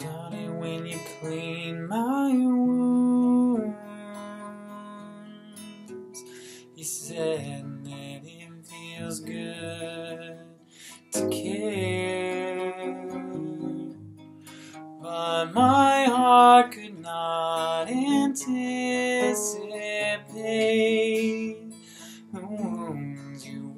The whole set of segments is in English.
Started when you cleaned my wounds. You said that it feels good to care, but my heart could not anticipate the wounds you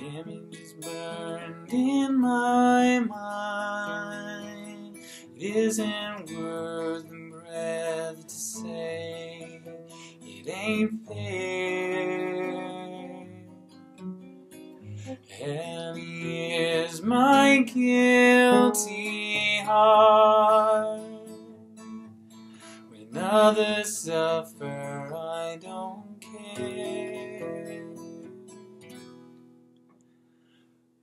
image is burned in my mind. It isn't worth the breath to say it ain't fair. Heavy is my guilty heart. When others suffer, I don't care.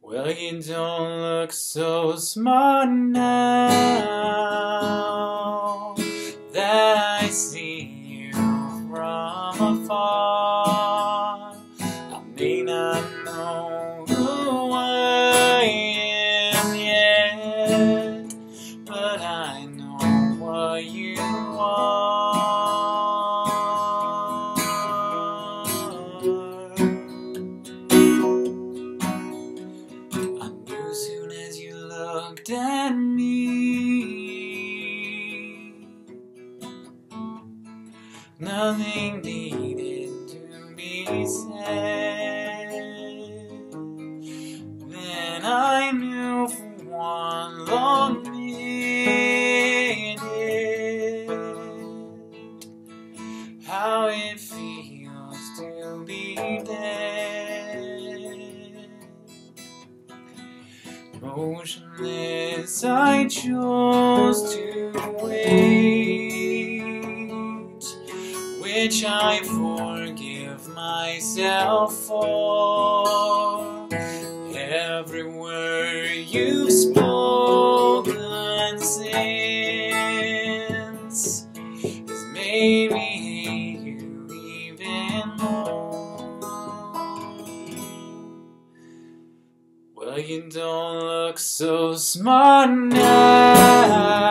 Well, you don't look so smart now me, nothing needed to be said. Then I knew for one long minute how it feels to be dead. Motionless, I chose to wait, which I forgive myself for. Every word you've spoken you don't look so smart now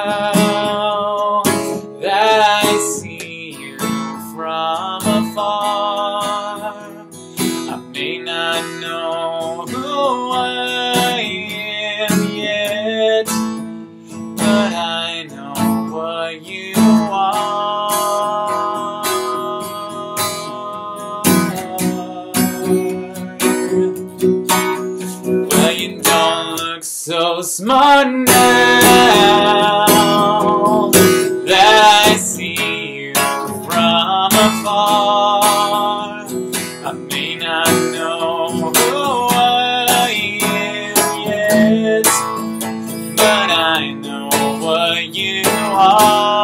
so smart now that I see you from afar. I may not know who I am yet, but I know what you are.